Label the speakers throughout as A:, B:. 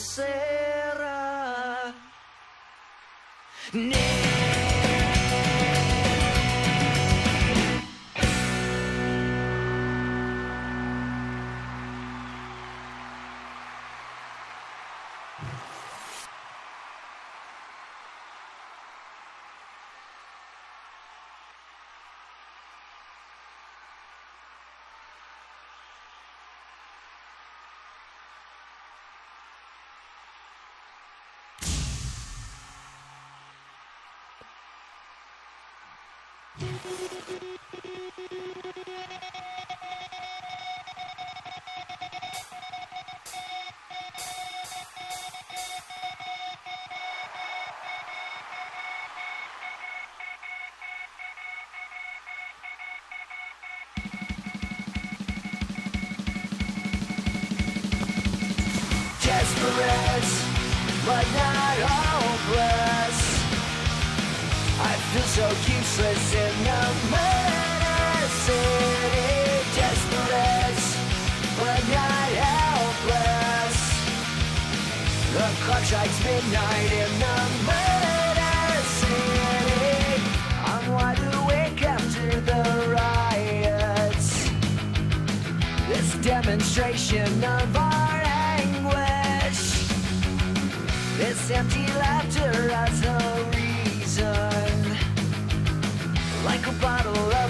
A: será. Desperate, but not hopeless. I feel so useless strikes midnight in the murder city. I'm wide awake after the riots. This demonstration of our anguish. This empty laughter as a reason. Like a bottle of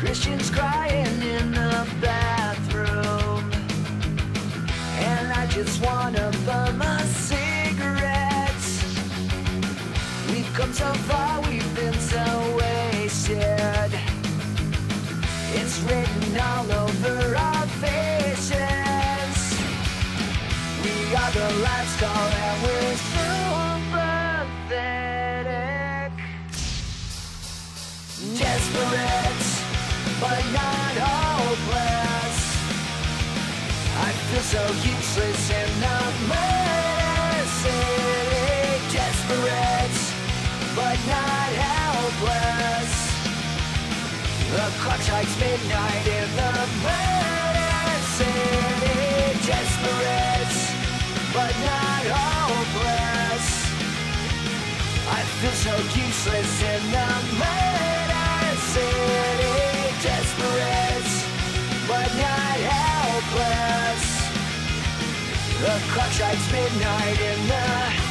A: Christians crying in the bathroom. And I just wanna bum a cigarette. We've come so far, we've been so wasted. It's written all over our faces. We are the call and we're so pathetic. Desperate, but not hopeless. I feel so useless the murder city. Desperate, but not helpless. The clock strikes midnight in the city. Desperate, but not hopeless. I feel so useless in the murder The clock strikes midnight in the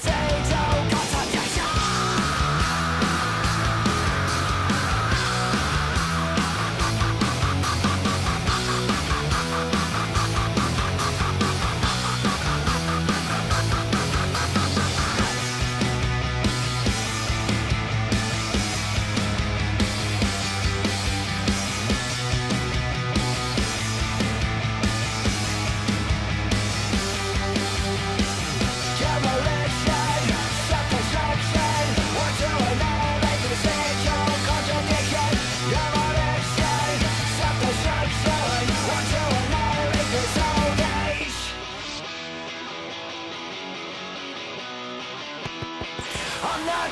A: Demolition, I'm not